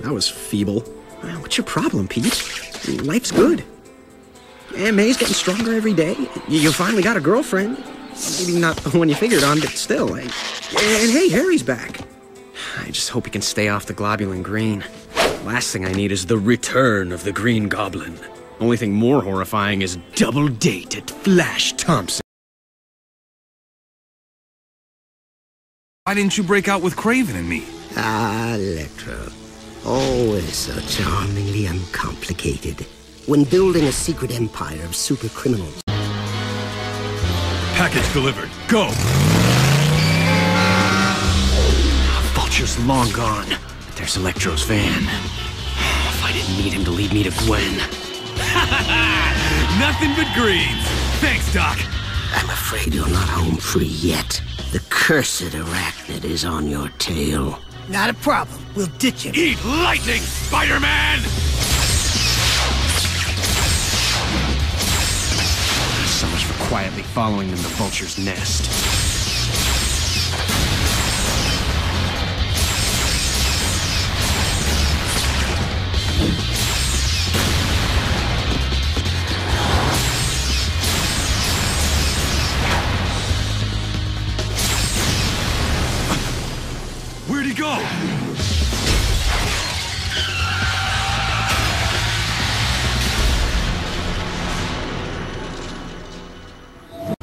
that was feeble. What's your problem, Pete? Life's good. And May's getting stronger every day. You, finally got a girlfriend. Maybe not the one you figured on, but still. And hey, Harry's back. I just hope he can stay off the globulin green. Last thing I need is the return of the Green Goblin. Only thing more horrifying is double date at Flash Thompson. Why didn't you break out with Kraven and me? Ah, Electro. Always so charmingly uncomplicated. When building a secret empire of super criminals. Package delivered. Go! Vulture's long gone. But there's Electro's van. If I didn't need him to lead me to Gwen. Nothing but greens. Thanks, Doc. I'm afraid you're not home free yet. The cursed arachnid is on your tail. Not a problem. We'll ditch him. Eat lightning, Spider-Man! So much for quietly following them to Vulture's nest. Go?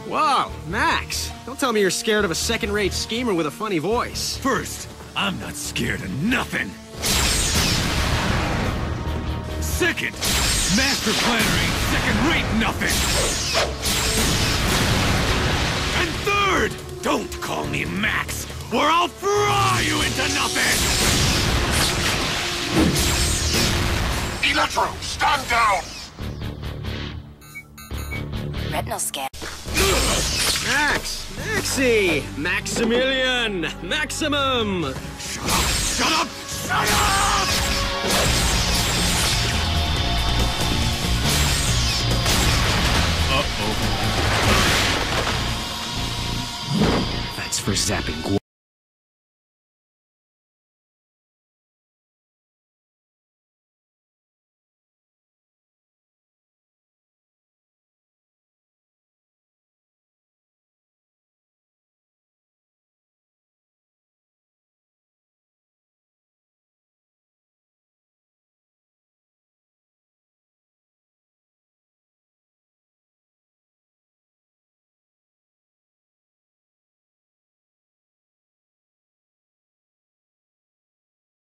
Whoa, Max! Don't tell me you're scared of a second-rate schemer with a funny voice. First, I'm not scared of nothing. Second, Master Planner ain't second-rate nothing. And third, don't call me Max, or I'll fry you into nothing! Electro, stand down! Retinal scan. Max! Maxie! Maximilian! Maximum! Shut up! Shut up! Shut up! Uh-oh. That's for zapping Gwen.